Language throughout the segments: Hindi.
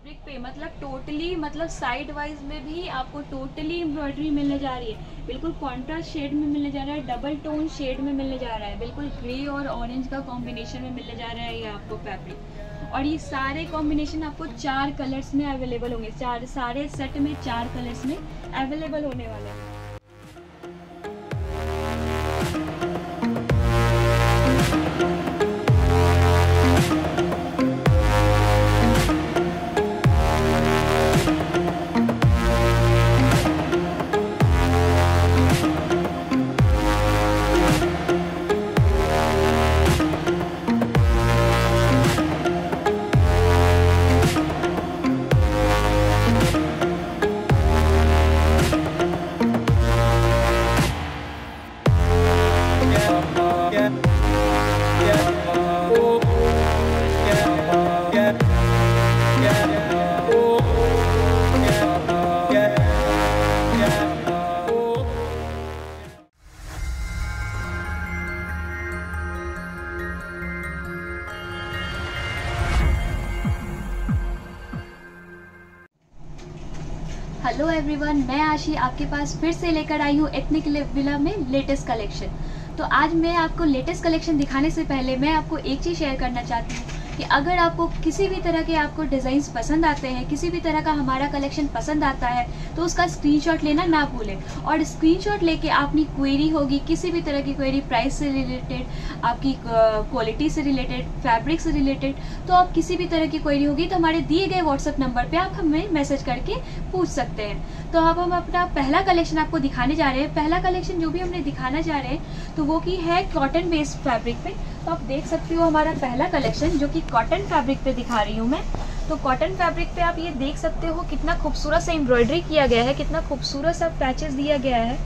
फैब्रिक पे मतलब टोटली मतलब साइड वाइज में भी आपको टोटली एम्ब्रॉयडरी मिलने जा रही है। बिल्कुल कॉन्ट्रास्ट शेड में मिलने जा रहा है डबल टोन शेड में मिलने जा रहा है। बिल्कुल ग्रे और ऑरेंज का कॉम्बिनेशन में मिलने जा रहा है ये आपको फैब्रिक और ये सारे कॉम्बिनेशन आपको चार कलर्स में अवेलेबल होंगे। चार, सारे सेट में चार कलर्स में अवेलेबल होने वाला हैं। आशी आपके पास फिर से लेकर आई हूँ एथनिक विला में लेटेस्ट कलेक्शन तो आज मैं आपको लेटेस्ट कलेक्शन दिखाने से पहले मैं आपको एक चीज़ शेयर करना चाहती हूँ कि अगर आपको किसी भी तरह के आपको डिज़ाइंस पसंद आते हैं, किसी भी तरह का हमारा कलेक्शन पसंद आता है तो उसका स्क्रीनशॉट लेना ना भूलें। और स्क्रीनशॉट लेके आपकी क्वेरी होगी, किसी भी तरह की क्वेरी प्राइस से रिलेटेड आपकी क्वालिटी से रिलेटेड फैब्रिक से रिलेटेड तो आप किसी भी तरह की क्वेरी होगी तो हमारे दिए गए व्हाट्सअप नंबर पर आप हमें मैसेज करके पूछ सकते हैं। तो अब हम अपना पहला कलेक्शन आपको दिखाने जा रहे हैं। पहला कलेक्शन जो भी हमने दिखाना जा रहे हैं तो वो की है कॉटन बेस्ड फैब्रिक पे। तो आप देख सकते हो हमारा पहला कलेक्शन जो कि कॉटन फैब्रिक पे दिखा रही हूँ मैं। तो कॉटन फैब्रिक पे आप ये देख सकते हो कितना खूबसूरत सा एम्ब्रॉयडरी किया गया है, कितना खूबसूरत सा पैचेस दिया गया है।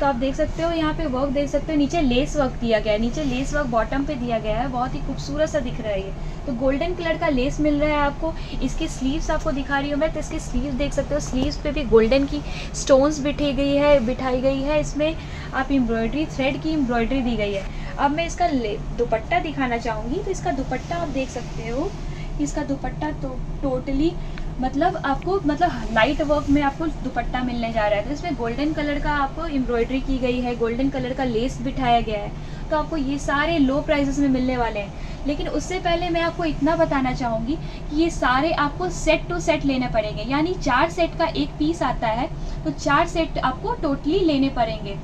तो आप देख सकते हो, यहाँ पे वर्क देख सकते हो, नीचे लेस वर्क दिया गया है, नीचे लेस वर्क बॉटम पे दिया गया है, बहुत ही खूबसूरत सा दिख रहा है ये। तो गोल्डन कलर का लेस मिल रहा है आपको, इसकी स्लीव्स आपको दिखा रही हूँ मैं तो इसकी स्लीव्स देख सकते हो स्लीव्स पे भी गोल्डन की स्टोन्स बिठी गई है, बिठाई गई है, इसमें आप एम्ब्रॉयडरी थ्रेड की एम्ब्रॉयडरी दी गई है। अब मैं इसका दुपट्टा दिखाना चाहूँगी तो इसका दुपट्टा आप देख सकते हो, इसका दुपट्टा तो टोटली मतलब आपको मतलब लाइट वर्क में आपको दुपट्टा मिलने जा रहा है। तो इसमें गोल्डन कलर का आपको एम्ब्रॉयडरी की गई है गोल्डन कलर का लेस बिठाया गया है तो आपको ये सारे लो प्राइजेस में मिलने वाले हैं। लेकिन उससे पहले मैं आपको इतना बताना चाहूँगी कि ये सारे आपको सेट टू सेट लेने पड़ेंगे। यानी चार सेट का एक पीस आता है तो चार सेट आपको टोटली लेने पड़ेंगे।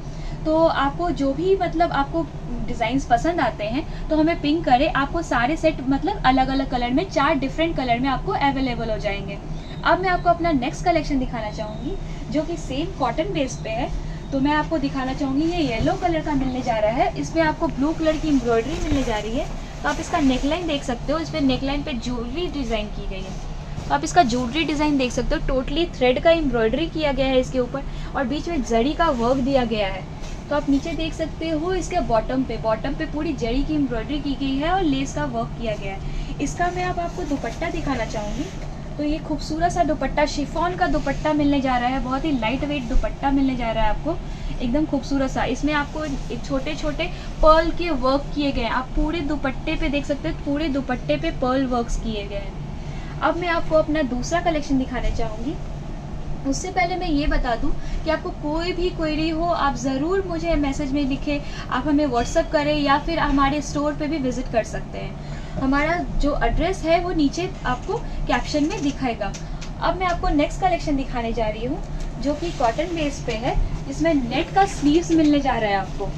तो आपको जो भी मतलब आपको डिज़ाइंस पसंद आते हैं तो हमें पिंक करें। आपको सारे सेट मतलब अलग अलग कलर में, चार डिफरेंट कलर में आपको अवेलेबल हो जाएँगे। अब मैं आपको अपना नेक्स्ट कलेक्शन दिखाना चाहूँगी, जो कि सेम कॉटन बेस पे है। तो मैं आपको दिखाना चाहूँगी, ये येलो कलर का मिलने जा रहा है। इसमें आपको ब्लू कलर की एम्ब्रॉयडरी मिलने जा रही है। तो आप इसका नेकलाइन देख सकते हो। इस पर नेकलाइन पे ज्वेलरी डिज़ाइन की गई है। तो आप इसका ज्वेलरी डिज़ाइन देख सकते हो। टोटली थ्रेड का एम्ब्रॉयडरी किया गया है इसके ऊपर। और बीच में जड़ी का वर्क दिया गया है। तो आप नीचे देख सकते हो, इसके बॉटम पे बॉटम पे पूरी जड़ी की एम्ब्रॉयडरी की गई है और लेस का वर्क किया गया है। इसका मैं अब आपको दुपट्टा दिखाना चाहूँगी। तो ये खूबसूरत सा दुपट्टा शिफॉन का दुपट्टा मिलने जा रहा है, बहुत ही लाइट वेट दुपट्टा मिलने जा रहा है आपको। एकदम खूबसूरत सा। इसमें आपको छोटे छोटे पर्ल के वर्क किए गए हैं। आप पूरे दुपट्टे पे देख सकते हो, पूरे दुपट्टे पे पर्ल वर्क्स किए गए हैं। अब मैं आपको अपना दूसरा कलेक्शन दिखाना चाहूँगी। उससे पहले मैं ये बता दूँ कि आपको कोई भी क्वेरी हो, आप ज़रूर मुझे मैसेज में लिखें, आप हमें व्हाट्सअप करें या फिर हमारे स्टोर पे भी विज़िट कर सकते हैं। हमारा जो एड्रेस है वो नीचे आपको कैप्शन में दिखाएगा। अब मैं आपको नेक्स्ट कलेक्शन दिखाने जा रही हूँ, जो कि कॉटन बेस पे है, जिसमें नेट का स्लीव्स मिलने जा रहा है आपको।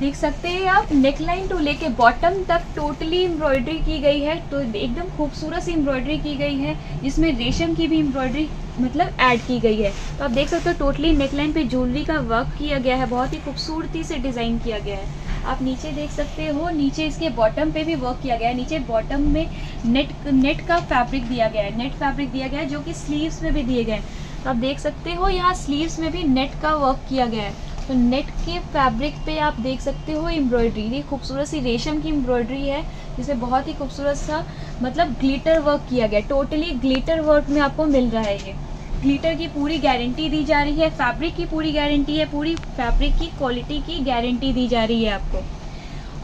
देख सकते हैं आप नेकलाइन टू लेके बॉटम तक टोटली एम्ब्रॉयडरी की गई है तो एकदम खूबसूरत सी एम्ब्रॉयडरी की गई है, जिसमें रेशम की भी एम्ब्रॉयडरी मतलब ऐड की गई है। तो आप देख सकते हो टोटली नेकलाइन पे ज्वेलरी का वर्क किया गया है, बहुत ही खूबसूरती से डिज़ाइन किया गया है। आप नीचे देख सकते हो, नीचे इसके बॉटम पे भी वर्क किया गया है। नीचे बॉटम में नेट नेट का फैब्रिक दिया गया है नेट फैब्रिक दिया गया है, जो कि स्लीव्स में भी दिए गए हैं। तो आप देख सकते हो, यहाँ स्लीव्स में भी नेट का वर्क किया गया है। तो नेट के फैब्रिक पे आप देख सकते हो एम्ब्रॉयडरी। ये खूबसूरत सी रेशम की एम्ब्रॉयडरी है जिसे बहुत ही खूबसूरत सा मतलब ग्लिटर वर्क किया गया। टोटली ग्लिटर वर्क में आपको मिल रहा है ये। ग्लिटर की पूरी गारंटी दी जा रही है फैब्रिक की पूरी गारंटी है, पूरी फैब्रिक की क्वालिटी की गारंटी दी जा रही है आपको।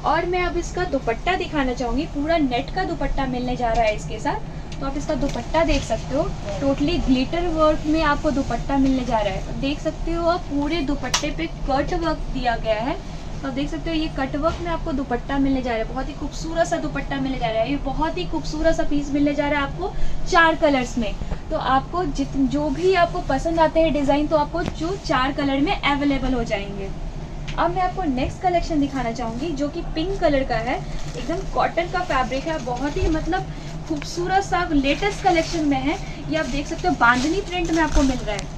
और मैं अब इसका दुपट्टा दिखाना चाहूँगी। पूरा नेट का दुपट्टा मिलने जा रहा है इसके साथ। तो आप इसका दुपट्टा देख सकते हो। टोटली ग्लिटर वर्क में आपको दुपट्टा मिलने जा रहा है। देख सकते हो आप पूरे दुपट्टे पे कट वर्क दिया गया है। तो आप देख सकते हो, ये कट वर्क में आपको दुपट्टा मिलने जा रहा है। बहुत ही खूबसूरत सा दुपट्टा मिलने जा रहा है। ये बहुत ही खूबसूरत सा पीस मिलने जा रहा है आपको चार कलर्स में। तो आपको जित, जो भी आपको पसंद आते हैं डिज़ाइन तो आपको जो चार कलर में अवेलेबल हो जाएँगे। अब मैं आपको नेक्स्ट कलेक्शन दिखाना चाहूँगी, जो कि पिंक कलर का है। एकदम कॉटन का फैब्रिक है। बहुत ही मतलब खूबसूरत सा लेटेस्ट कलेक्शन में है। ये आप देख सकते हो, बांधनी प्रिंट में आपको मिल रहा है।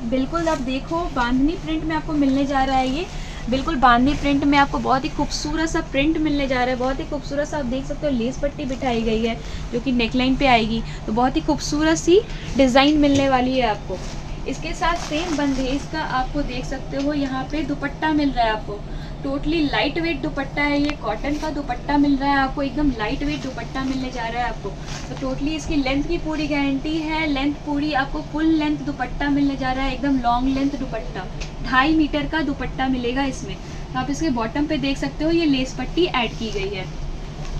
बिल्कुल आप देखो, बांधनी प्रिंट में आपको मिलने जा रहा है ये। बिल्कुल बांधनी प्रिंट में आपको बहुत ही खूबसूरत सा प्रिंट मिलने जा रहा है। बहुत ही खूबसूरत सा आप देख सकते हो लेस पट्टी बिठाई गई है, जो कि नेकलाइन पे आएगी। तो बहुत ही खूबसूरत सी डिज़ाइन मिलने वाली है आपको। इसके साथ सेम बंदेज का आपको देख सकते हो, यहाँ पे दुपट्टा मिल रहा है आपको। टोटली लाइट वेट दुपट्टा है ये कॉटन का दुपट्टा मिल रहा है आपको, एकदम लाइट वेट दुपट्टा मिलने जा रहा है आपको। तो टोटली इसकी लेंथ की पूरी गारंटी है लेंथ पूरी आपको फुल लेंथ दुपट्टा मिलने जा रहा है, एकदम लॉन्ग लेंथ दुपट्टा। ढाई मीटर का दुपट्टा मिलेगा इसमें। तो आप इसके बॉटम पे देख सकते हो, ये लेस पट्टी ऐड की गई है।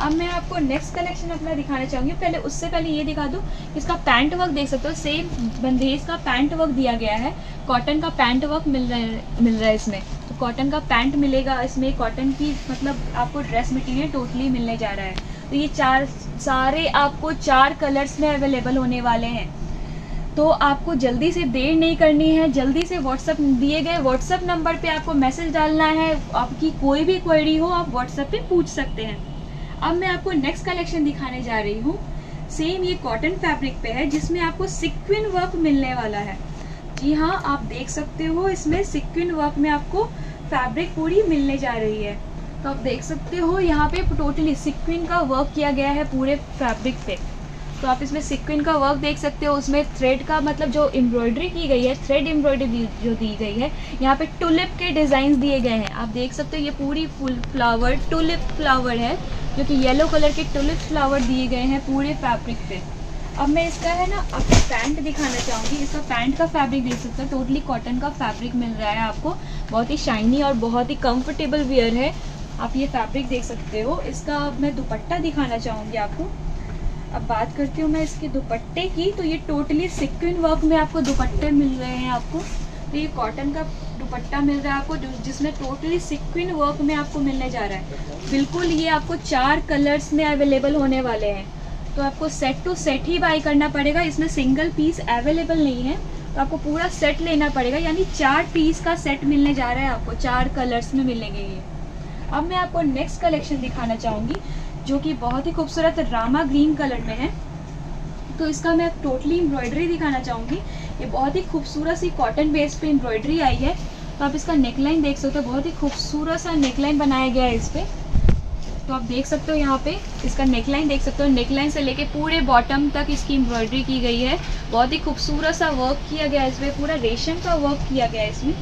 अब मैं आपको नेक्स्ट कलेक्शन अपना दिखाना चाहूँगी। पहले उससे पहले ये दिखा दूँ इसका पैंट वर्क देख सकते हो। सेम बंदेज का पैंट वर्क दिया गया है। कॉटन का पैंट वर्क मिल रहा है, मिल रहा है इसमें। तो कॉटन का पैंट मिलेगा इसमें। कॉटन की मतलब आपको ड्रेस मटेरियल टोटली मिलने जा रहा है। तो ये चार, सारे आपको चार कलर्स में अवेलेबल होने वाले हैं। तो आपको जल्दी से देर नहीं करनी है। जल्दी से व्हाट्सअप दिए गए व्हाट्सअप नंबर पे आपको मैसेज डालना है। आपकी कोई भी क्वेरी हो, आप व्हाट्सअप पे पूछ सकते हैं। अब मैं आपको नेक्स्ट कलेक्शन दिखाने जा रही हूँ। सेम ये कॉटन फैब्रिक पे है, जिसमें आपको सिक्विन वर्क मिलने वाला है। जी हाँ आप देख सकते हो, इसमें सिक्विन वर्क में आपको फैब्रिक पूरी मिलने जा रही है। तो आप देख सकते हो, यहाँ पे टोटली सिक्विन का वर्क किया गया है पूरे फैब्रिक पे। तो आप इसमें सिक्विन का वर्क देख सकते हो, उसमें थ्रेड का मतलब जो एम्ब्रॉयडरी की गई है थ्रेड एम्ब्रॉयडरी जो दी गई है, यहाँ पे टुलिप के डिज़ाइन दिए गए हैं। आप देख सकते हो, ये पूरी फुल फ्लावर टुलिप फ्लावर है। जो कि येलो कलर के टुलिप फ्लावर दिए गए हैं पूरे फैब्रिक पे। अब मैं इसका है ना, आपको पैंट दिखाना चाहूँगी। इसका पैंट का फैब्रिक देख सकते हो। टोटली कॉटन का फैब्रिक मिल रहा है आपको। बहुत ही शाइनी और बहुत ही कंफर्टेबल वियर है। आप ये फैब्रिक देख सकते हो। इसका मैं दुपट्टा दिखाना चाहूँगी आपको। अब बात करती हूँ मैं इसके दुपट्टे की। तो ये टोटली सिक्विन वर्क में आपको दुपट्टे मिल रहे हैं आपको। तो ये कॉटन का दुपट्टा मिल रहा है आपको जिसमें टोटली सिक्विन वर्क में आपको मिलने जा रहा है। बिल्कुल ये आपको चार कलर्स में अवेलेबल होने वाले हैं। तो आपको सेट टू सेट ही बाई करना पड़ेगा, इसमें सिंगल पीस अवेलेबल नहीं है। तो आपको पूरा सेट लेना पड़ेगा, यानी चार पीस का सेट मिलने जा रहा है आपको, चार कलर्स में मिलेंगे ये। अब मैं आपको नेक्स्ट कलेक्शन दिखाना चाहूँगी, जो कि बहुत ही खूबसूरत रामा ग्रीन कलर में है। तो इसका मैं टोटली एम्ब्रॉयडरी दिखाना चाहूँगी। ये बहुत ही खूबसूरत सी कॉटन बेस पे एम्ब्रॉयडरी आई है। तो आप इसका नेकलाइन देख सकते हो, बहुत ही खूबसूरत सा नेकलाइन बनाया गया है इस पर तो आप देख सकते हो यहाँ पे, इसका नेकलाइन देख सकते हो। नेकलाइन से लेके पूरे बॉटम तक इसकी एम्ब्रॉयडरी की गई है। बहुत ही खूबसूरत सा वर्क किया गया है इसमें पूरा रेशम का वर्क किया गया है इसमें।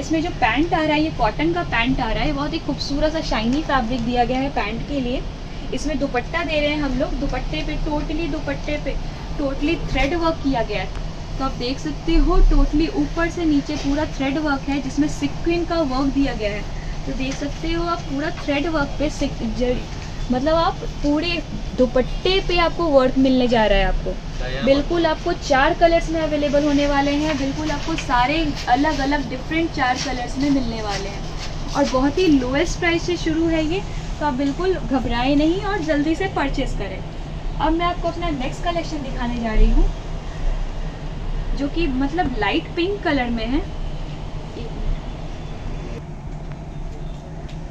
इसमें जो पैंट आ रहा है, ये कॉटन का पैंट आ रहा है। बहुत ही खूबसूरत सा शाइनी फैब्रिक दिया गया है पैंट के लिए। इसमें दुपट्टा दे रहे हैं हम लोग। दुपट्टे पे टोटली दुपट्टे पे टोटली थ्रेड वर्क किया गया है। तो आप देख सकते हो टोटली ऊपर से नीचे पूरा थ्रेड वर्क है जिसमें सिक्विन का वर्क दिया गया है। तो देख सकते हो आप पूरा थ्रेड वर्क पे मतलब आप पूरे दुपट्टे पे आपको वर्क मिलने जा रहा है आपको। बिल्कुल आपको चार कलर्स में अवेलेबल होने वाले हैं बिल्कुल आपको सारे अलग अलग डिफरेंट चार कलर्स में मिलने वाले हैं। और बहुत ही लोएस्ट प्राइस से शुरू है ये तो आप बिल्कुल घबराए नहीं और जल्दी से परचेस करें। अब मैं आपको अपना नेक्स्ट कलेक्शन दिखाने जा रही हूँ। जो कि मतलब लाइट पिंक कलर में है।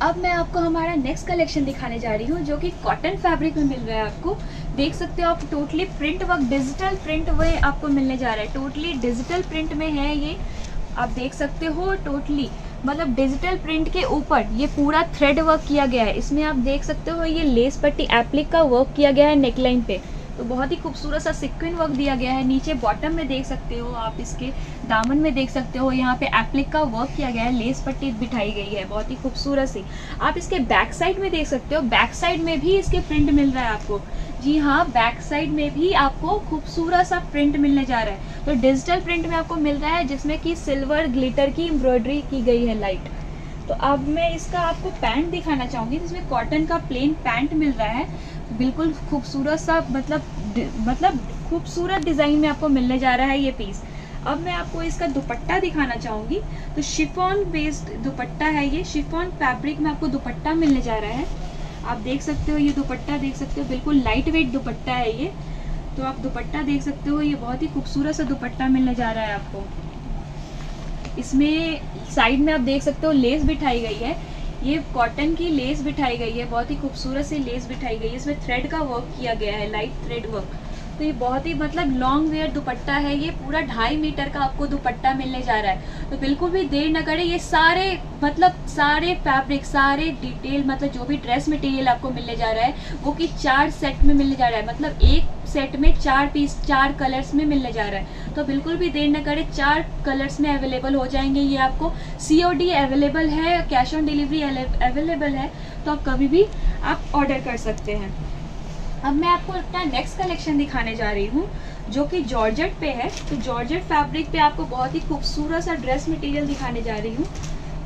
अब मैं आपको हमारा नेक्स्ट कलेक्शन दिखाने जा रही हूँ, जो कि कॉटन फैब्रिक में मिल रहा है आपको। देख सकते हो आप totally print work digital print वे आपको मिलने जा रहा है। टोटली डिजिटल प्रिंट में है ये। आप देख सकते हो टोटली मतलब डिजिटल प्रिंट के ऊपर ये पूरा थ्रेड वर्क किया गया है। इसमें आप देख सकते हो, ये लेस पट्टी एप्लिक का वर्क किया गया है नेकलाइन पे। तो बहुत ही खूबसूरत सा सिक्विन वर्क दिया गया है। नीचे बॉटम में देख सकते हो आप इसके, दामन में देख सकते हो। यहाँ पे एप्लिक का वर्क किया गया है। लेस पट्टी बिठाई गई है। बहुत ही खूबसूरत सी। आप इसके बैक साइड में देख सकते हो। बैक साइड में भी इसके प्रिंट मिल रहा है आपको। जी हाँ बैक साइड में भी आपको खूबसूरत सा प्रिंट मिलने जा रहा है। तो डिजिटल प्रिंट में आपको मिल रहा है, जिसमें कि सिल्वर ग्लिटर की एम्ब्रॉयडरी की गई है लाइट तो अब मैं इसका आपको पैंट दिखाना चाहूँगी, जिसमें कॉटन का प्लेन पैंट मिल रहा है। बिल्कुल खूबसूरत सा मतलब मतलब खूबसूरत डिज़ाइन में आपको मिलने जा रहा है ये पीस अब मैं आपको इसका दुपट्टा दिखाना चाहूँगी. तो शिफॉन बेस्ड दुपट्टा है ये. शिफॉन फैब्रिक में आपको दुपट्टा मिलने जा रहा है. आप देख सकते हो ये दुपट्टा, देख सकते हो बिल्कुल लाइट वेट दुपट्टा है ये. तो आप दुपट्टा देख सकते हो, ये बहुत ही खूबसूरत सा दुपट्टा मिलने जा रहा है आपको. इसमें साइड में आप देख सकते हो लेस बिठाई गई है. ये कॉटन की लेस बिठाई गई है, बहुत ही खूबसूरत सी लेस बिठाई गई है। इसमें थ्रेड का वर्क किया गया है लाइट थ्रेड वर्क तो ये बहुत ही मतलब लॉन्ग वेयर दुपट्टा है। ये पूरा ढाई मीटर का आपको दुपट्टा मिलने जा रहा है। तो बिल्कुल भी देर ना करें। ये सारे मतलब सारे फैब्रिक सारे डिटेल मतलब जो भी ड्रेस मटेरियल आपको मिलने जा रहा है, वो कि चार सेट में मिलने जा रहा है। मतलब एक सेट में चार पीस चार कलर्स में मिलने जा रहा है। तो बिल्कुल भी देर ना करें। चार कलर्स में अवेलेबल हो जाएँगे ये आपको। सी अवेलेबल है कैश ऑन डिलीवरी अवेलेबल है। तो आप कभी भी आप ऑर्डर कर सकते हैं। अब मैं आपको अपना नेक्स्ट कलेक्शन दिखाने जा रही हूँ, जो कि जॉर्जेट पे है। तो जॉर्जेट फैब्रिक पे आपको बहुत ही खूबसूरत सा ड्रेस मटेरियल दिखाने जा रही हूँ।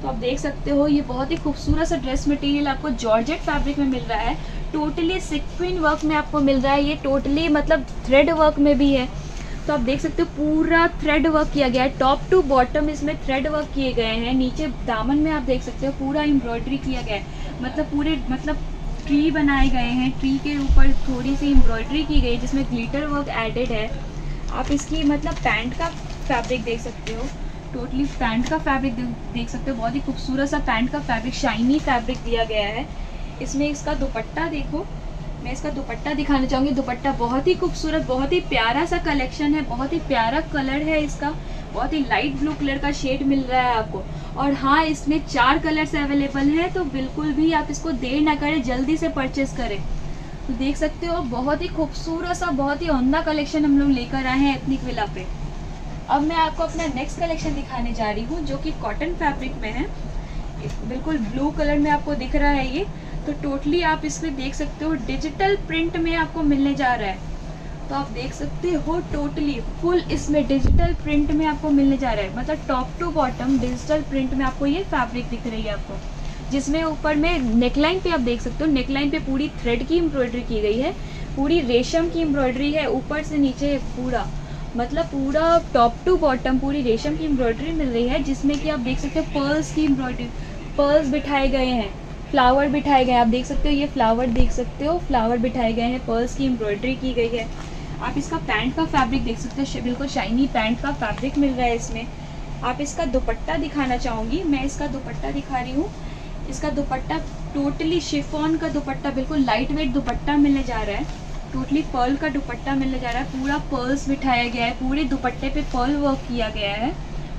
तो आप देख सकते हो, ये बहुत ही खूबसूरत सा ड्रेस मटेरियल आपको जॉर्जेट फैब्रिक में मिल रहा है। टोटली सिक्विन वर्क में आपको मिल रहा है। ये टोटली मतलब थ्रेड वर्क में भी है। तो आप देख सकते हो, पूरा थ्रेड वर्क किया गया है। टॉप टू बॉटम इसमें थ्रेड वर्क किए गए हैं। नीचे दामन में आप देख सकते हो, पूरा एम्ब्रॉयडरी किया गया है। मतलब पूरे मतलब ट्री बनाए गए हैं। ट्री के ऊपर थोड़ी सी एम्ब्रॉयडरी की गई, जिसमें ग्लिटर वर्क एडेड है। आप इसकी मतलब पैंट का फैब्रिक देख सकते हो। टोटली पैंट का फैब्रिक देख सकते हो। बहुत ही खूबसूरत सा पैंट का फैब्रिक शाइनी फैब्रिक दिया गया है। इसमें इसका दुपट्टा देखो। मैं इसका दुपट्टा दिखाना चाहूँगी। दुपट्टा बहुत ही खूबसूरत, बहुत ही प्यारा सा कलेक्शन है। बहुत ही प्यारा कलर है इसका। बहुत ही लाइट ब्लू कलर का शेड मिल रहा है आपको। और हाँ इसमें चार कलर्स अवेलेबल है तो बिल्कुल भी आप इसको देर ना करें, जल्दी से परचेस करें। तो देख सकते हो, बहुत ही खूबसूरत सा, बहुत ही औंदा कलेक्शन हम लोग लेकर आए हैं एथनिक विला पे। अब मैं आपको अपना नेक्स्ट कलेक्शन दिखाने जा रही हूँ, जो कि कॉटन फैब्रिक में है। बिल्कुल ब्लू कलर में आपको दिख रहा है ये। तो टोटली आप इसमें देख सकते हो डिजिटल प्रिंट में आपको मिलने जा रहा है। तो आप देख सकते हो टोटली फुल इसमें डिजिटल प्रिंट में आपको मिलने जा रहा है। मतलब top to bottom digital print में आपको ये फैब्रिक दिख रही है आपको। जिसमें ऊपर में नेकलाइन पे आप देख सकते हो नेकलाइन पे पूरी थ्रेड की एम्ब्रॉयडरी की गई है, पूरी रेशम की एम्ब्रॉयडरी है, ऊपर से नीचे पूरा मतलब पूरा टॉप टू बॉटम पूरी रेशम की एम्ब्रॉयडरी मिल रही है, जिसमें कि आप देख सकते हो पर्ल्स की एम्ब्रॉयडरी पर्ल्स बिठाए गए हैं फ्लावर बिठाए गए हैं। आप देख सकते हो ये फ्लावर देख सकते हो फ्लावर बिठाए गए हैं पर्ल्स की एम्ब्रॉयडरी की गई है। आप इसका पैंट का फैब्रिक देख सकते हो बिल्कुल शाइनी पैंट का फैब्रिक मिल रहा है इसमें। आप इसका दुपट्टा दिखाना चाहूँगी। मैं इसका दुपट्टा दिखा रही हूँ। इसका दुपट्टा टोटली शिफॉन का दुपट्टा, बिल्कुल लाइट वेट दुपट्टा मिलने जा रहा है। टोटली पर्ल का दुपट्टा मिलने जा रहा है। पूरा पर्ल्स बिठाया गया है। पूरे दुपट्टे पे पर्ल वर्क किया गया है।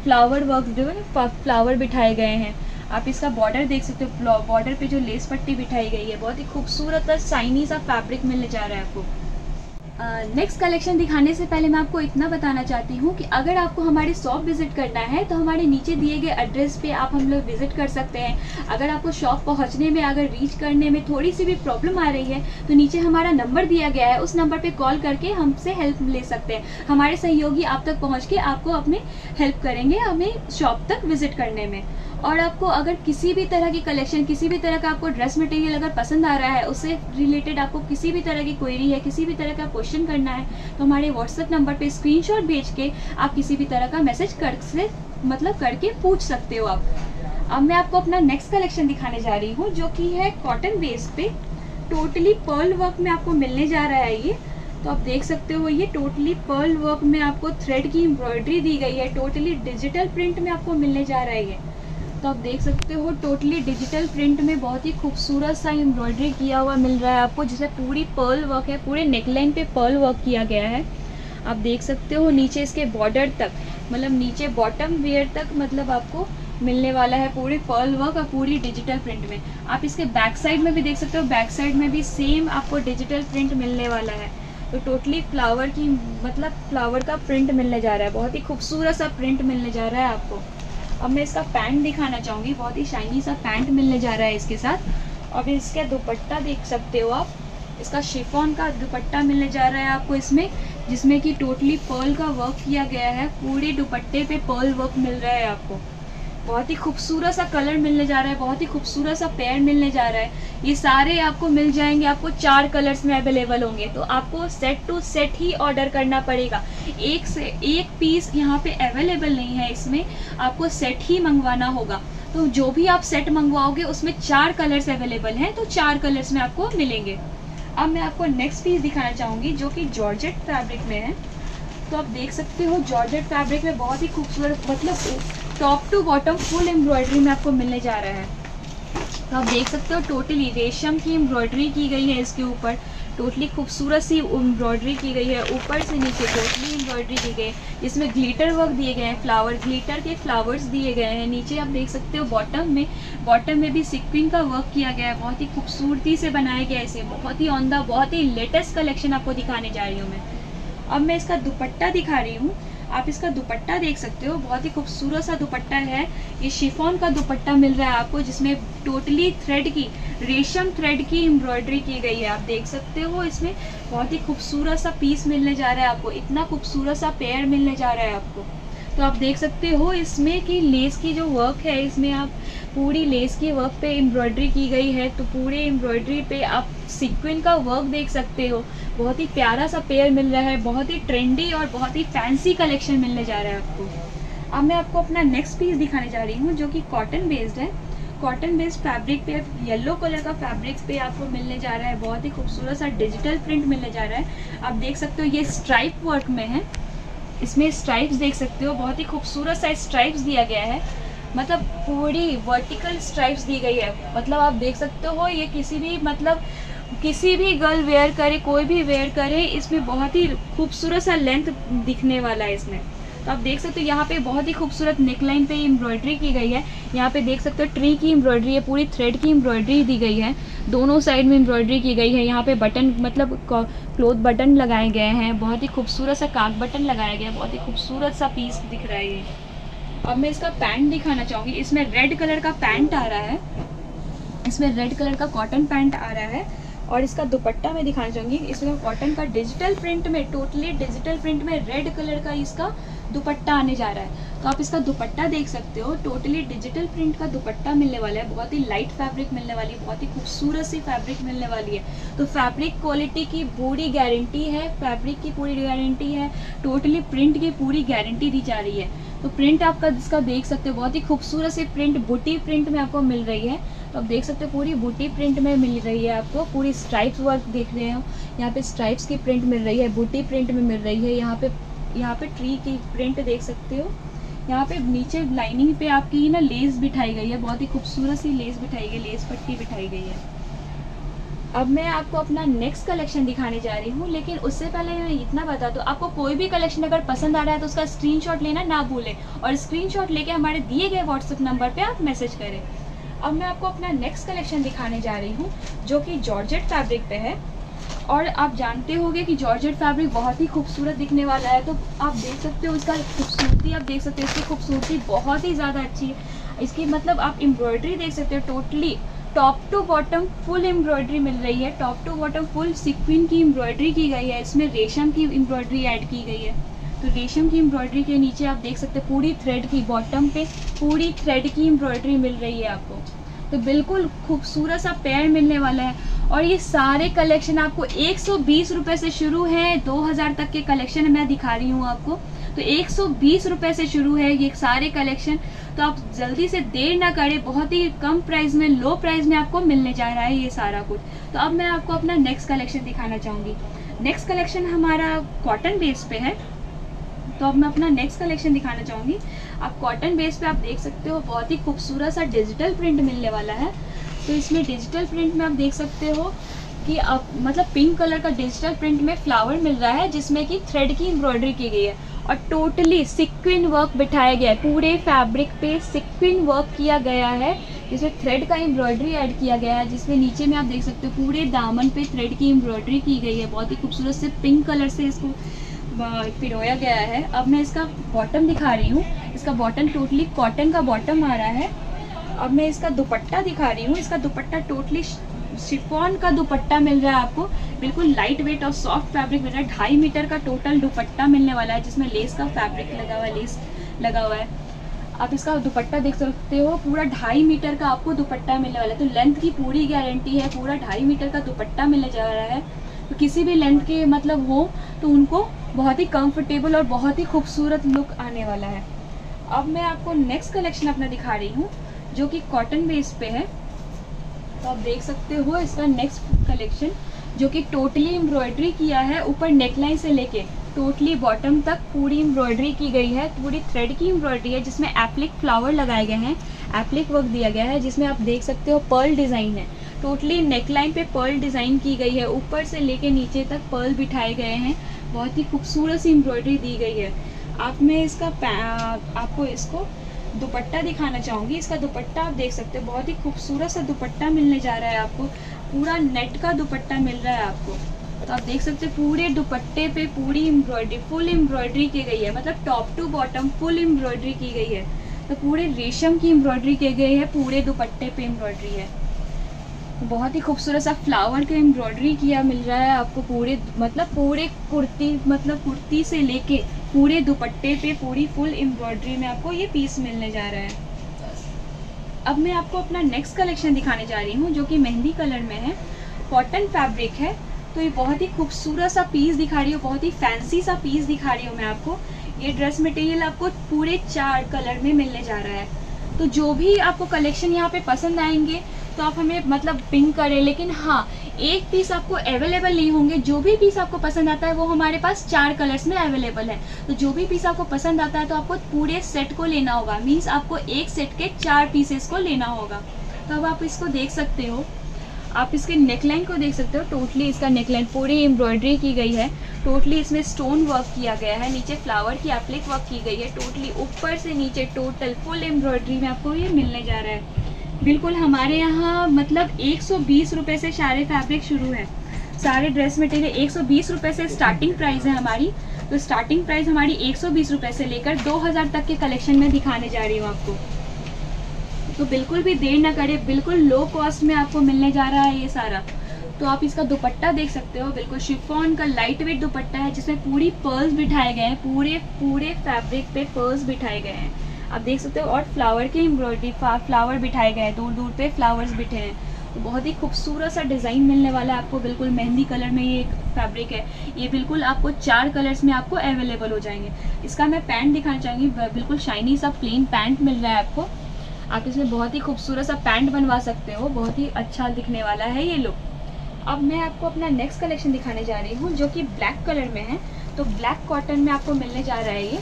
फ्लावर वर्क जो है फ्लावर बिठाए गए हैं। आप इसका बॉर्डर देख सकते हो। बॉर्डर पे जो लेस पट्टी बिठाई गई है। बहुत ही खूबसूरत और साइनी सा फैब्रिक मिलने जा रहा है आपको। नेक्स्ट uh, कलेक्शन दिखाने से पहले मैं आपको इतना बताना चाहती हूँ कि अगर आपको हमारे शॉप विज़िट करना है तो हमारे नीचे दिए गए एड्रेस पे आप हम लोग विज़िट कर सकते हैं। अगर आपको शॉप पहुँचने में अगर रीच करने में थोड़ी सी भी प्रॉब्लम आ रही है तो नीचे हमारा नंबर दिया गया है। उस नंबर पे कॉल करके हमसे हेल्प ले सकते हैं। हमारे सहयोगी आप तक पहुँच के आपको अपने हेल्प करेंगे हमें शॉप तक विज़िट करने में। और आपको अगर किसी भी तरह की कलेक्शन किसी भी तरह का आपको ड्रेस मटेरियल अगर पसंद आ रहा है, उससे रिलेटेड आपको किसी भी तरह की क्वेरी है, किसी भी तरह का क्वेश्चन करना है तो हमारे व्हाट्सएप नंबर पे स्क्रीनशॉट भेज के आप किसी भी तरह का मैसेज कर से मतलब करके पूछ सकते हो आप। अब मैं आपको अपना नेक्स्ट कलेक्शन दिखाने जा रही हूँ, जो कि है कॉटन बेस पे। टोटली पर्ल वर्क में आपको मिलने जा रहा है ये। तो आप देख सकते हो, ये टोटली पर्ल वर्क में आपको थ्रेड की एम्ब्रॉयडरी दी गई है। टोटली डिजिटल प्रिंट में आपको मिलने जा रहा है ये। तो आप देख सकते हो टोटली डिजिटल प्रिंट में बहुत ही खूबसूरत सा एम्ब्रॉयडरी किया हुआ मिल रहा है आपको, जिसे पूरी पर्ल वर्क है, पूरे नेकलाइन पे पर्ल वर्क किया गया है। आप देख सकते हो, नीचे इसके बॉर्डर तक मतलब नीचे बॉटम वेयर तक मतलब आपको मिलने वाला है पूरे पर्ल वर्क और पूरी डिजिटल प्रिंट में। आप इसके बैक साइड में भी देख सकते हो बैक साइड में भी सेम आपको डिजिटल प्रिंट मिलने वाला है। तो टोटली फ्लावर की मतलब फ्लावर का प्रिंट मिलने जा रहा है, बहुत ही खूबसूरत सा प्रिंट मिलने जा रहा है आपको। अब मैं इसका पैंट दिखाना चाहूँगी। बहुत ही शाइनी सा पैंट मिलने जा रहा है इसके साथ। और इसका दुपट्टा देख सकते हो आप। इसका शिफॉन का दुपट्टा मिलने जा रहा है आपको इसमें, जिसमें कि टोटली पर्ल का वर्क किया गया है। पूरे दुपट्टे पे पर्ल वर्क मिल रहा है आपको। बहुत ही खूबसूरत सा कलर मिलने जा रहा है, बहुत ही खूबसूरत सा पेयर मिलने जा रहा है। ये सारे आपको मिल जाएँगे, आपको चार कलर्स में अवेलेबल होंगे। तो आपको सेट टू सेट ही ऑर्डर करना पड़ेगा। एक से, एक पीस यहाँ पे अवेलेबल नहीं है इसमें, आपको सेट ही मंगवाना होगा। तो जो भी आप सेट मंगवाओगे, उसमें चार कलर्स अवेलेबल हैं तो चार कलर्स में आपको मिलेंगे। अब मैं आपको नेक्स्ट पीस दिखाना चाहूँगी, जो कि जॉर्जेट फैब्रिक में है। तो आप देख सकते हो जॉर्जेट फैब्रिक में बहुत ही खूबसूरत मतलब top to bottom full embroidery में आपको मिलने जा रहा है। तो आप देख सकते हो, टोटली रेशम की एम्ब्रॉयडरी की गई है इसके ऊपर। टोटली खूबसूरत सी एम्ब्रॉयडरी की गई है। ऊपर से नीचे टोटली एम्ब्रॉयडरी की गई है। जिसमें ग्लिटर वर्क दिए गए हैं, फ्लावर ग्लिटर के फ्लावर्स दिए गए हैं। नीचे आप देख सकते हो, बॉटम में बॉटम में भी सिक्विन का वर्क किया गया है। बहुत ही खूबसूरती से बनाया गया है इसे। बहुत ही ऑन द बहुत ही लेटेस्ट कलेक्शन आपको दिखाने जा रही हूँ मैं। अब मैं इसका दुपट्टा दिखा रही हूँ। आप इसका दुपट्टा देख सकते हो, बहुत ही खूबसूरत सा दुपट्टा है। ये शिफॉन का दुपट्टा मिल रहा है आपको, जिसमें टोटली थ्रेड की, रेशम थ्रेड की एम्ब्रॉयडरी की गई है। आप देख सकते हो, इसमें बहुत ही खूबसूरत सा पीस मिलने जा रहा है आपको, इतना खूबसूरत सा पेयर मिलने जा रहा है आपको। तो आप देख सकते हो, इसमें कि लेस की जो वर्क है, इसमें आप पूरी लेस की वर्क पे एम्ब्रॉयडरी की गई है। तो पूरे एम्ब्रॉयडरी पे आप सीक्वेंस का वर्क देख सकते हो। बहुत ही प्यारा सा पेयर मिल रहा है, बहुत ही ट्रेंडी और बहुत ही फैंसी कलेक्शन मिलने जा रहा है आपको। अब मैं आपको अपना नेक्स्ट पीस दिखाने जा रही हूँ, जो कि कॉटन बेस्ड है। कॉटन बेस्ड फैब्रिक पे येलो कलर का फैब्रिक पे आपको मिलने जा रहा है। बहुत ही खूबसूरत सा डिजिटल प्रिंट मिलने जा रहा है। आप देख सकते हो, ये स्ट्राइप वर्क में है। इसमें स्ट्राइप्स देख सकते हो। बहुत ही खूबसूरत सा स्ट्राइप्स दिया गया है। मतलब पूरी वर्टिकल स्ट्राइप्स दी गई है। मतलब आप देख सकते हो, ये किसी भी मतलब किसी भी गर्ल वेयर करे, कोई भी वेयर करे, इसमें बहुत ही खूबसूरत सा लेंथ दिखने वाला है इसमें। तो आप देख सकते हो, यहाँ पे बहुत ही खूबसूरत नेकलाइन पे एम्ब्रॉयडरी की गई है। यहाँ पे देख सकते हो ट्री की एम्ब्रॉयडरी है, पूरी थ्रेड की एम्ब्रॉयडरी दी गई है। दोनों साइड में एम्ब्रॉयडरी की गई है। यहाँ पे बटन मतलब क्लोथ बटन लगाए गए हैं। बहुत ही खूबसूरत सा काक बटन लगाया गया है। बहुत ही खूबसूरत सा पीस दिख रहा है अब मैं इसका पैंट दिखाना चाहूँगी। इसमें रेड कलर का पैंट आ रहा है। इसमें रेड कलर का कॉटन पैंट आ रहा है। और इसका दुपट्टा मैं दिखाना चाहूँगी। इसमें कॉटन का डिजिटल प्रिंट में टोटली डिजिटल प्रिंट में रेड कलर का इसका दुपट्टा आने जा रहा है। तो आप इसका दुपट्टा देख सकते हो। टोटली डिजिटल प्रिंट का दुपट्टा मिलने वाला है। बहुत ही लाइट फैब्रिक मिलने वाली है। बहुत ही खूबसूरत सी फैब्रिक मिलने वाली है। तो फैब्रिक क्वालिटी की पूरी गारंटी है। फैब्रिक की पूरी गारंटी है। टोटली प्रिंट की पूरी गारंटी दी जा रही है। तो प्रिंट आपका जिसका देख सकते हो, बहुत ही खूबसूरत सी प्रिंट बुटी प्रिंट में आपको मिल रही है। तो आप देख सकते हो पूरी बूटी प्रिंट में मिल रही है आपको, पूरी स्ट्राइप्स वर्क देख रहे हो। यहाँ पे स्ट्राइप्स की प्रिंट मिल रही है बूटी प्रिंट में मिल रही है। यहाँ पे यहाँ पे ट्री की प्रिंट देख सकते हो। यहाँ पे नीचे लाइनिंग पे आपकी ना लेस बिठाई गई है, बहुत ही खूबसूरत सी लेस बिठाई गई लेस पट्टी बिठाई गई है। अब मैं आपको अपना नेक्स्ट कलेक्शन दिखाने जा रही हूँ, लेकिन उससे पहले मैं इतना बता दूँ, आपको कोई भी कलेक्शन अगर पसंद आ रहा है तो उसका स्क्रीनशॉट लेना ना भूलें और स्क्रीनशॉट लेके हमारे दिए गए व्हाट्सएप नंबर पे आप मैसेज करें। अब मैं आपको अपना नेक्स्ट कलेक्शन दिखाने जा रही हूँ, जो कि जॉर्जेट फैब्रिक पे है। और आप जानते होंगे कि जॉर्जेट फैब्रिक बहुत ही खूबसूरत दिखने वाला है तो आप देख सकते हो इसका खूबसूरती, आप देख सकते हो इसकी खूबसूरती बहुत ही ज़्यादा अच्छी है। इसकी मतलब आप एम्ब्रॉयडरी देख सकते हो totally top to bottom full embroidery मिल रही है। Top to bottom full sequin की एम्ब्रॉयडरी की गई है। इसमें रेशम की एम्ब्रॉयडरी ऐड की गई है। तो रेशम की एम्ब्रॉयडरी के नीचे आप देख सकते हैं पूरी थ्रेड की बॉटम पे पूरी थ्रेड की एम्ब्रॉयडरी मिल रही है आपको। तो बिल्कुल खूबसूरत सा पेयर मिलने वाला है। और ये सारे कलेक्शन आपको एक सौ से शुरू है। 2000 तक के कलेक्शन मैं दिखा रही हूँ आपको। तो एक सौ से शुरू है ये सारे कलेक्शन तो आप जल्दी से देर ना करें, बहुत ही कम प्राइस में लो प्राइस में आपको मिलने जा रहा है ये सारा कुछ। तो अब मैं आपको अपना नेक्स्ट कलेक्शन दिखाना चाहूँगी। नेक्स्ट कलेक्शन हमारा कॉटन बेस पे है। तो अब मैं अपना नेक्स्ट कलेक्शन दिखाना चाहूँगी। आप कॉटन बेस पे आप देख सकते हो, बहुत ही खूबसूरत सा डिजिटल प्रिंट मिलने वाला है। तो इसमें डिजिटल प्रिंट में आप देख सकते हो कि आप मतलब पिंक कलर का डिजिटल प्रिंट में फ्लावर मिल रहा है, जिसमें कि थ्रेड की एम्ब्रॉयडरी की गई है। और टोटली सिक्विन वर्क बिठाया गया है। पूरे फैब्रिक पे सिक्विन वर्क किया गया है, जिसमें थ्रेड का एम्ब्रॉयडरी ऐड किया गया है, जिसमें नीचे में आप देख सकते हो पूरे दामन पे थ्रेड की एम्ब्रॉयडरी की गई है। बहुत ही खूबसूरत से पिंक कलर से इसको पिरोया गया है। अब मैं इसका बॉटम दिखा रही हूँ। इसका बॉटम टोटली कॉटन का बॉटम आ रहा है। अब मैं इसका दुपट्टा दिखा रही हूँ। इसका दुपट्टा टोटली शिफॉन का दुपट्टा मिल रहा है आपको। बिल्कुल लाइट वेट और सॉफ्ट फैब्रिक मिल रहा है। ढाई मीटर का टोटल दुपट्टा मिलने वाला है, जिसमें लेस का फैब्रिक लगा हुआ है लेस लगा हुआ है। आप इसका दुपट्टा देख सकते हो, पूरा ढाई मीटर का आपको दुपट्टा मिलने वाला है। तो लेंथ की पूरी गारंटी है, पूरा ढाई मीटर का दुपट्टा मिलने जा रहा है। तो किसी भी लेंथ के मतलब हो तो उनको बहुत ही कंफर्टेबल और बहुत ही खूबसूरत लुक आने वाला है। अब मैं आपको नेक्स्ट कलेक्शन अपना दिखा रही हूँ, जो कि कॉटन बेस पे है। तो आप देख सकते हो इसका नेक्स्ट कलेक्शन जो कि टोटली एम्ब्रॉयडरी किया है ऊपर नेकलाइन से लेके टोटली बॉटम तक पूरी एम्ब्रॉयडरी की गई है, पूरी थ्रेड की एम्ब्रॉयडरी है, जिसमें एप्लिक फ्लावर लगाए गए हैं एप्लिक वर्क दिया गया है, जिसमें आप देख सकते हो पर्ल डिज़ाइन है। टोटली नेकलाइन पे पर्ल डिज़ाइन की गई है, ऊपर से लेके नीचे तक पर्ल बिठाए गए हैं, बहुत ही खूबसूरत सी एम्ब्रॉयडरी दी गई है। आप में इसका आपको इसको दुपट्टा दिखाना चाहूँगी। इसका दुपट्टा आप देख सकते हो, बहुत ही खूबसूरत सा दुपट्टा मिलने जा रहा है आपको। पूरा नेट का दुपट्टा मिल रहा है आपको। तो आप देख सकते हो, पूरे दुपट्टे पे पूरी एम्ब्रॉयडरी फुल एम्ब्रॉयडरी की गई है। मतलब top to bottom full embroidery की गई है। तो पूरे रेशम की एम्ब्रॉयडरी की गई है, पूरे दुपट्टे पे एम्ब्रॉयडरी है। बहुत ही खूबसूरत सा फ्लावर का एम्ब्रॉयडरी किया मिल रहा है आपको पूरे मतलब पूरे कुर्ती मतलब कुर्ती से लेके पूरे दुपट्टे पे पूरी फुल एम्ब्रॉयडरी में आपको ये पीस मिलने जा रहा है। अब मैं आपको अपना नेक्स्ट कलेक्शन दिखाने जा रही हूँ, जो कि मेहंदी कलर में है। कॉटन फैब्रिक है। तो ये बहुत ही खूबसूरत सा पीस दिखा रही हूँ, बहुत ही फैंसी सा पीस दिखा रही हूँ मैं आपको। ये ड्रेस मटेरियल आपको पूरे चार कलर में मिलने जा रहा है। तो जो भी आपको कलेक्शन यहाँ पे पसंद आएँगे तो आप हमें मतलब पिंक करें। लेकिन हाँ एक पीस आपको अवेलेबल नहीं होंगे, जो भी पीस आपको पसंद आता है, वो हमारे पास चार कलर्स में अवेलेबल है। तो जो भी पीस आपको पसंद आता है तो आपको पूरे सेट को लेना होगा। मीन्स आपको एक सेट के चार पीसेस को लेना होगा। तो अब आप इसको देख सकते हो। आप इसके नेकलाइन को देख सकते हो। टोटली इसका नेकलाइन पूरी एम्ब्रॉयडरी की गई है। टोटली इसमें स्टोन वर्क किया गया है। नीचे फ्लावर की एप्लिक वर्क की गई है। टोटली ऊपर से नीचे टोटल फुल एम्ब्रॉयडरी में आपको ये मिलने जा रहा है। बिल्कुल, हमारे यहाँ मतलब एक सौ से सारे फैब्रिक शुरू है। सारे ड्रेस मटेरियल एक सौ से स्टार्टिंग प्राइस है हमारी। तो स्टार्टिंग प्राइस हमारी एक सौ से लेकर 2000 तक के कलेक्शन में दिखाने जा रही हूँ आपको। तो बिल्कुल भी देर ना करे, बिल्कुल लो कॉस्ट में आपको मिलने जा रहा है ये सारा। तो आप इसका दुपट्टा देख सकते हो, बिल्कुल शिफॉन का लाइट वेट दुपट्टा है, जिसमें पूरी पर्ल्स बिठाए गए हैं, पूरे पूरे फैब्रिक पे पर्ल्स बिठाए गए हैं। आप देख सकते हो, और फ्लावर की एम्ब्रॉयडरी फ्लावर बिठाए गए हैं दूर दूर पे फ्लावर्स बिठे हैं। तो बहुत ही खूबसूरत सा डिज़ाइन मिलने वाला है आपको, बिल्कुल मेहंदी कलर में ये एक फैब्रिक है। ये बिल्कुल आपको चार कलर्स में आपको अवेलेबल हो जाएँगे। इसका मैं पैंट दिखाना चाहूँगी बिल्कुल शाइनी सा प्लेन पैंट मिल रहा है आपको। आप इसमें बहुत ही खूबसूरत सा पैंट बनवा सकते हो, बहुत ही अच्छा दिखने वाला है ये लुक अब मैं आपको अपना नेक्स्ट कलेक्शन दिखाने जा रही हूँ, जो कि ब्लैक कलर में है। तो ब्लैक कॉटन में आपको मिलने जा रहा है ये।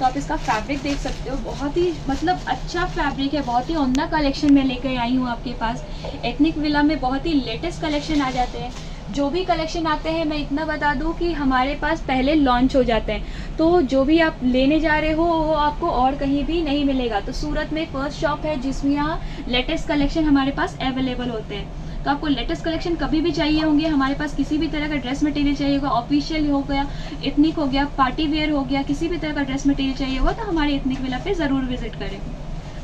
तो आप इसका फैब्रिक देख सकते हो। बहुत ही मतलब अच्छा फैब्रिक है, बहुत ही औंदा कलेक्शन में लेकर आई हूँ आपके पास। एथनिक विला में बहुत ही लेटेस्ट कलेक्शन आ जाते हैं। जो भी कलेक्शन आते हैं, मैं इतना बता दूँ कि हमारे पास पहले लॉन्च हो जाते हैं। तो जो भी आप लेने जा रहे हो, वो आपको और कहीं भी नहीं मिलेगा। तो सूरत में फ़र्स्ट शॉप है, जिसमें यहाँ लेटेस्ट कलेक्शन हमारे पास अवेलेबल होते हैं। तो आपको लेटेस्ट कलेक्शन कभी भी चाहिए होंगे, हमारे पास किसी भी तरह का ड्रेस मटेरियल चाहिए होगा ऑफिशियल हो गया इतनिक हो गया पार्टी वेयर हो गया, किसी भी तरह का ड्रेस मटेरियल चाहिए होगा तो हमारे इतनिक विला पे ज़रूर विज़िट करें।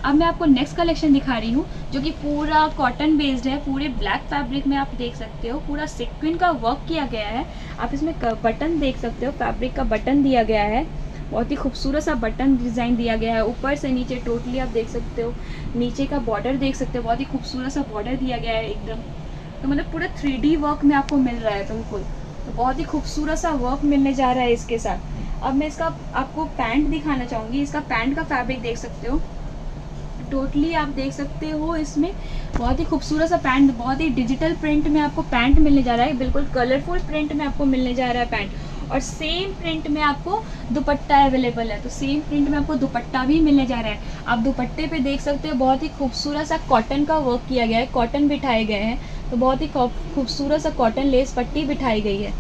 अब मैं आपको नेक्स्ट कलेक्शन दिखा रही हूँ, जो कि पूरा कॉटन बेस्ड है, पूरे ब्लैक फैब्रिक में आप देख सकते हो, पूरा सिक्विन का वर्क किया गया है। आप इसमें बटन देख सकते हो फैब्रिक का बटन दिया गया है। बहुत ही खूबसूरत सा बटन डिज़ाइन दिया गया है। ऊपर से नीचे टोटली आप देख सकते हो। नीचे का बॉर्डर देख सकते हो। बहुत ही खूबसूरत सा बॉर्डर दिया गया है एकदम। तो मतलब पूरा थ्री वर्क में आपको मिल रहा है बिल्कुल तो बहुत ही खूबसूरत सा वर्क मिलने जा रहा है इसके साथ। अब मैं इसका आपको पैंट दिखाना चाहूँगी। इसका पैंट का फैब्रिक देख सकते हो। टोटली आप देख सकते हो इसमें। बहुत ही खूबसूरत सा पैंट बहुत ही डिजिटल प्रिंट में आपको पैंट मिलने जा रहा है। बिल्कुल कलरफुल प्रिंट में आपको मिलने जा रहा है पैंट और सेम प्रिंट में आपको दुपट्टा अवेलेबल है। तो सेम प्रिंट में आपको दुपट्टा भी मिलने जा रहा है। आप दुपट्टे पे देख सकते हो, बहुत ही खूबसूरत सा कॉटन का वर्क किया गया है। कॉटन बिठाए गए हैं तो बहुत ही खूबसूरत सा कॉटन लेस पट्टी बिठाई गई है।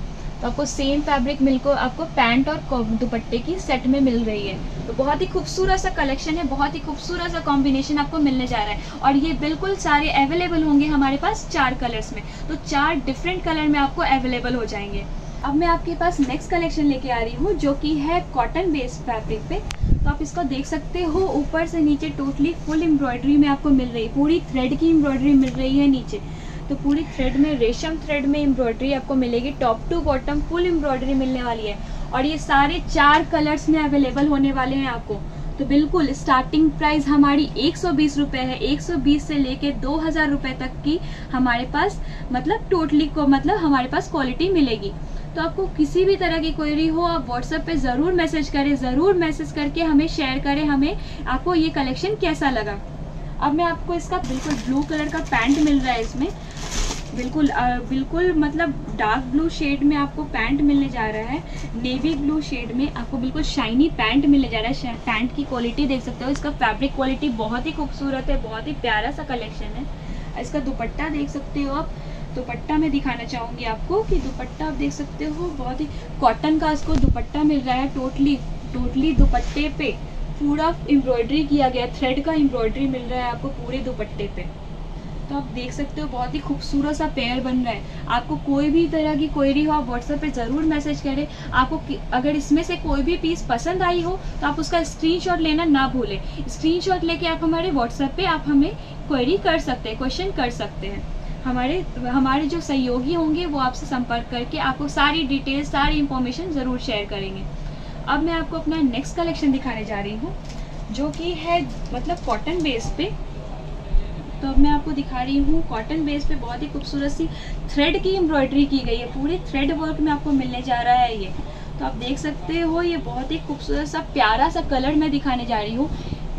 तो आपको सेम फैब्रिक मिलको आपको पैंट और दुपट्टे की सेट में मिल रही है। तो बहुत ही खूबसूरत सा कलेक्शन है, बहुत ही खूबसूरत सा कॉम्बिनेशन आपको मिलने जा रहा है। और ये बिल्कुल सारे अवेलेबल होंगे हमारे पास चार कलर्स में। तो चार डिफरेंट कलर में आपको अवेलेबल हो जाएँगे। अब मैं आपके पास नेक्स्ट कलेक्शन लेके आ रही हूँ, जो कि है कॉटन बेस्ड फैब्रिक पे। तो आप इसको देख सकते हो, ऊपर से नीचे टोटली फुल एम्ब्रॉयडरी में आपको मिल रही है पूरी थ्रेड की एम्ब्रॉयडरी मिल रही है नीचे। तो पूरी थ्रेड में, रेशम थ्रेड में एम्ब्रॉयडरी आपको मिलेगी top to bottom full embroidery मिलने वाली है। और ये सारे चार कलर्स में अवेलेबल होने वाले हैं आपको। तो बिल्कुल स्टार्टिंग प्राइस हमारी एक सौ है। एक सौ बीस से लेके दो हज़ार तक की हमारे पास मतलब टोटली को मतलब हमारे पास क्वालिटी मिलेगी। तो आपको किसी भी तरह की क्वेरी हो आप व्हाट्सएप पे ज़रूर मैसेज करें ज़रूर मैसेज करके हमें शेयर करें हमें आपको ये कलेक्शन कैसा लगा। अब मैं आपको इसका बिल्कुल ब्लू कलर का पैंट मिल रहा है इसमें। बिल्कुल आ, बिल्कुल मतलब डार्क ब्लू शेड में आपको पैंट मिलने जा रहा है। नेवी ब्लू शेड में आपको बिल्कुल शाइनी पैंट मिलने जा रहा है। पैंट की क्वालिटी देख सकते हो। इसका फैब्रिक क्वालिटी बहुत ही खूबसूरत है बहुत ही प्यारा सा कलेक्शन है। इसका दुपट्टा देख सकते हो आप। दुपट्टा मैं दिखाना चाहूँगी आपको कि दुपट्टा आप देख सकते हो, बहुत ही कॉटन का इसको दुपट्टा मिल रहा है टोटली टोटली दुपट्टे पे। पूरा एम्ब्रॉयडरी किया गया थ्रेड का एम्ब्रॉयडरी मिल रहा है आपको पूरे दुपट्टे पे। तो आप देख सकते हो, बहुत ही खूबसूरत सा पेयर बन रहा है। आपको कोई भी तरह की क्वेरी हो, आप व्हाट्सएप पे ज़रूर मैसेज करें। आपको अगर इसमें से कोई भी पीस पसंद आई हो तो आप उसका स्क्रीनशॉट लेना ना भूलें। स्क्रीनशॉट लेके आप हमारे व्हाट्सएप पे आप हमें क्वेरी कर सकते हैं क्वेश्चन कर सकते हैं। हमारे हमारे जो सहयोगी होंगे, वो आपसे संपर्क करके आपको सारी डिटेल्स सारी इंफॉर्मेशन ज़रूर शेयर करेंगे। अब मैं आपको अपना नेक्स्ट कलेक्शन दिखाने जा रही हूँ, जो कि है मतलब कॉटन बेस पे। तो अब मैं आपको दिखा रही हूँ कॉटन बेस पे बहुत ही खूबसूरत सी थ्रेड की एम्ब्रॉयडरी की गई है। पूरे थ्रेड वर्क में आपको मिलने जा रहा है ये। तो आप देख सकते हो, ये बहुत ही खूबसूरत सा प्यारा सा कलर मैं दिखाने जा रही हूँ।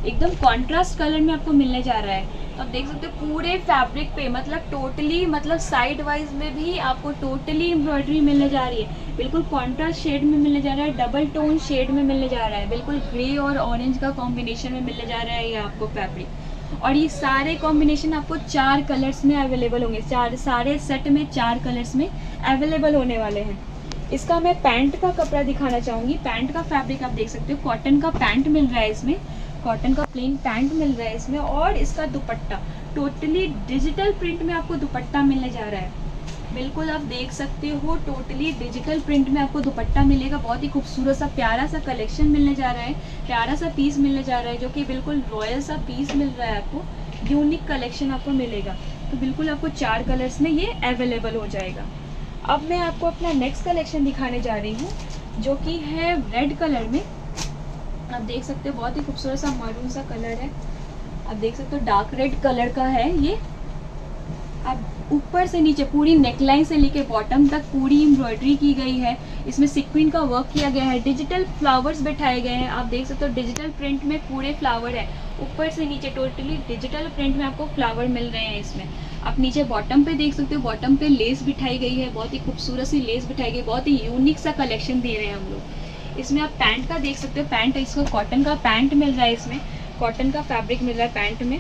एकदम कॉन्ट्रास्ट कलर में आपको मिलने जा रहा है। आप देख सकते हो, पूरे फैब्रिक पे मतलब टोटली मतलब साइड वाइज में भी आपको टोटली एम्ब्रॉयडरी मिलने जा रही है। बिल्कुल कॉन्ट्रास्ट शेड में मिलने जा रहा है डबल टोन शेड में मिलने जा रहा है। बिल्कुल ग्रे और ऑरेंज का कॉम्बिनेशन में मिलने जा रहा है ये आपको फैब्रिक और ये सारे कॉम्बिनेशन आपको चार कलर्स में अवेलेबल होंगे। चार, सारे सेट में चार कलर्स में अवेलेबल होने वाले हैं। इसका मैं पैंट का कपड़ा दिखाना चाहूँगी। पैंट का फैब्रिक आप देख सकते हो कॉटन का पैंट मिल रहा है इसमें। कॉटन का प्लेन पैंट मिल रहा है इसमें और इसका दुपट्टा। टोटली डिजिटल प्रिंट में आपको दुपट्टा मिलने जा रहा है। बिल्कुल आप देख सकते हो टोटली डिजिटल प्रिंट में आपको दुपट्टा मिलेगा। बहुत ही खूबसूरत सा, प्यारा सा कलेक्शन मिलने जा रहा है। प्यारा सा पीस मिलने जा रहा है जो कि बिल्कुल रॉयल सा पीस मिल रहा है आपको। यूनिक कलेक्शन आपको मिलेगा। तो बिल्कुल आपको चार कलर्स में ये अवेलेबल हो जाएगा। अब मैं आपको अपना नेक्स्ट कलेक्शन दिखाने जा रही हूँ, जो कि है रेड कलर में। आप देख सकते हो, बहुत ही खूबसूरत सा मरून सा कलर है। आप देख सकते हो डार्क रेड कलर का है ये। अब ऊपर से नीचे, पूरी नेकलाइन से लेके बॉटम तक पूरी एम्ब्रॉयडरी की गई है। इसमें सिक्विन का वर्क किया गया है। डिजिटल फ्लावर्स बैठाए गए हैं। आप देख सकते हो डिजिटल प्रिंट में पूरे फ्लावर है। ऊपर से नीचे टोटली डिजिटल प्रिंट में आपको फ्लावर मिल रहे हैं इसमें। आप नीचे बॉटम पे देख सकते हो बॉटम पे लेस बिठाई गई है। बहुत ही खूबसूरत सी लेस बिठाई गई बहुत ही यूनिक सा कलेक्शन दे रहे हैं हम लोग। इसमें आप पैंट का देख सकते हो, पैंट इसको कॉटन का पैंट मिल रहा है इसमें कॉटन का फैब्रिक मिल रहा है पैंट में।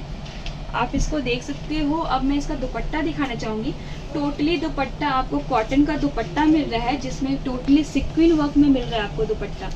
आप इसको देख सकते हो, अब मैं इसका दुपट्टा दिखाना चाहूँगी। टोटली दुपट्टा आपको कॉटन का दुपट्टा मिल रहा है, जिसमें टोटली सिक्विन वर्क में मिल रहा है आपको दुपट्टा।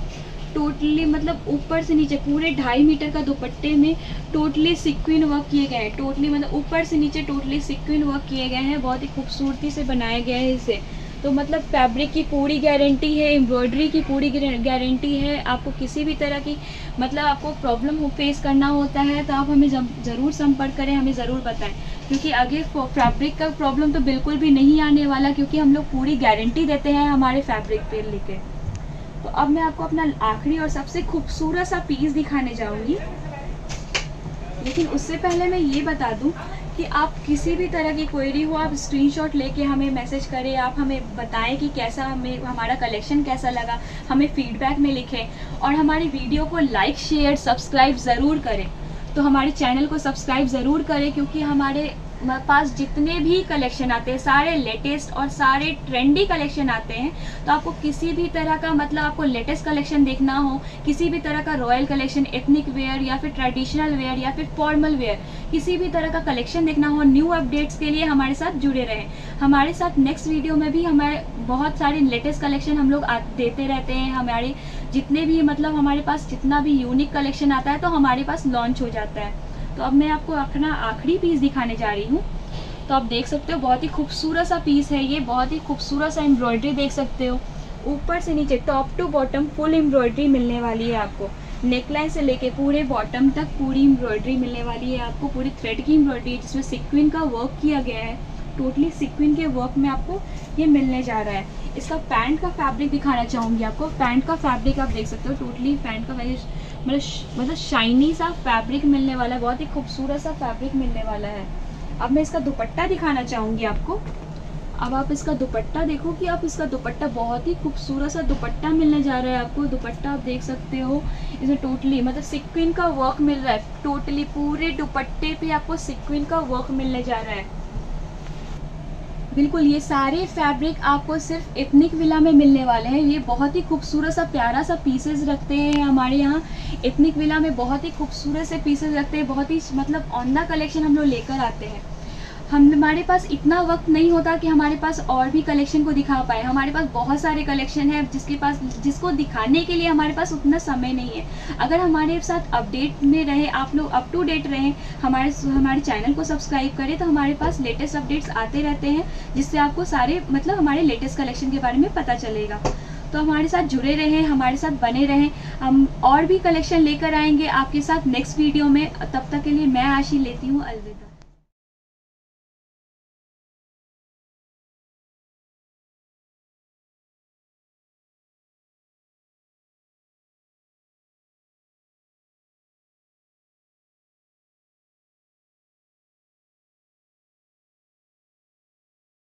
टोटली मतलब ऊपर से नीचे, पूरे ढाई मीटर का दुपट्टे में टोटली सिक्विन वर्क किए गए हैं। टोटली मतलब ऊपर से नीचे टोटली सिक्विन वर्क किए गए हैं। बहुत ही खूबसूरती से बनाया गया है इसे। तो मतलब फैब्रिक की पूरी गारंटी है एम्ब्रॉयडरी की पूरी गारंटी है, आपको किसी भी तरह की मतलब आपको प्रॉब्लम हो फेस करना होता है तो आप हमें ज़रूर संपर्क करें, हमें ज़रूर बताएँ। क्योंकि आगे फैब्रिक का प्रॉब्लम तो बिल्कुल भी नहीं आने वाला, क्योंकि हम लोग पूरी गारंटी देते हैं हमारे फैब्रिक पे लेके। तो अब मैं आपको अपना आखिरी और सबसे खूबसूरत सा पीस दिखाने जाऊँगी। लेकिन उससे पहले मैं ये बता दूँ कि आप किसी भी तरह की क्वेरी हो, आप स्क्रीनशॉट लेके हमें मैसेज करें, आप हमें बताएँ कि कैसा हमें, हमारा कलेक्शन कैसा लगा, हमें फीडबैक में लिखें और हमारी वीडियो को लाइक शेयर सब्सक्राइब ज़रूर करें। तो हमारे चैनल को सब्सक्राइब ज़रूर करें क्योंकि हमारे पास जितने भी कलेक्शन आते हैं, सारे लेटेस्ट और सारे ट्रेंडी कलेक्शन आते हैं तो आपको किसी भी तरह का मतलब आपको लेटेस्ट कलेक्शन देखना हो, किसी भी तरह का रॉयल कलेक्शन एथनिक वेयर या फिर ट्रेडिशनल वेयर या फिर फॉर्मल वेयर किसी भी तरह का कलेक्शन देखना हो न्यू अपडेट्स के लिए हमारे साथ जुड़े रहें। हमारे साथ नेक्स्ट वीडियो में भी हमारे बहुत सारे लेटेस्ट कलेक्शन हम लोग देते रहते हैं। हमारे जितने भी मतलब हमारे पास जितना भी यूनिक कलेक्शन आता है तो हमारे पास लॉन्च हो जाता है। तो अब मैं आपको अपना आखिरी पीस दिखाने जा रही हूँ। तो आप देख सकते हो, बहुत ही खूबसूरत सा पीस है ये, बहुत ही खूबसूरत सा एम्ब्रॉयडरी देख सकते हो। ऊपर से नीचे top to bottom full embroidery मिलने वाली है आपको। नेकलाइन से लेके पूरे बॉटम तक पूरी एम्ब्रॉयडरी मिलने वाली है आपको। पूरी थ्रेड की एम्ब्रॉयडरी जिसमें सिक्विन का वर्क किया गया है। टोटली सिक्विन के वर्क में आपको ये मिलने जा रहा है। इसका पैंट का फैब्रिक दिखाना चाहूँगी आपको। पैंट का फैब्रिक आप देख सकते हो टोटली पैंट का मतलब मतलब शाइनी सा फैब्रिक मिलने वाला है, बहुत ही खूबसूरत सा फैब्रिक मिलने वाला है। अब मैं इसका दुपट्टा दिखाना चाहूँगी आपको। अब आप इसका दुपट्टा देखो कि आप इसका दुपट्टा बहुत ही खूबसूरत सा दुपट्टा मिलने जा रहा है आपको। दुपट्टा आप देख सकते हो, इसमें टोटली मतलब सिक्विन का वर्क मिल रहा है। टोटली पूरे दुपट्टे पे आपको सिक्विन का वर्क मिलने जा रहा है। बिल्कुल, ये सारे फैब्रिक आपको सिर्फ़ इतनिक विला में मिलने वाले हैं। ये बहुत ही खूबसूरत सा, प्यारा सा पीसेस रखते हैं हमारे यहाँ। इतनिक विला में बहुत ही खूबसूरत से पीसेस रखते हैं। बहुत ही मतलब ऑन द कलेक्शन हम लोग लेकर आते हैं। हम, हमारे पास इतना वक्त नहीं होता कि हमारे पास और भी कलेक्शन को दिखा पाए। हमारे पास बहुत सारे कलेक्शन है जिसके पास, जिसको दिखाने के लिए हमारे पास उतना समय नहीं है। अगर हमारे साथ अपडेट में रहे, आप लोग अप टू डेट रहें, हमारे हमारे चैनल को सब्सक्राइब करें तो हमारे पास लेटेस्ट अपडेट्स आते रहते हैं, जिससे आपको सारे मतलब हमारे लेटेस्ट कलेक्शन के बारे में पता चलेगा। तो हमारे साथ जुड़े रहें, हमारे साथ बने रहें। हम और भी कलेक्शन लेकर आएँगे आपके साथ नेक्स्ट वीडियो में। तब तक के लिए मैं आशी लेती हूँ। अलविदा।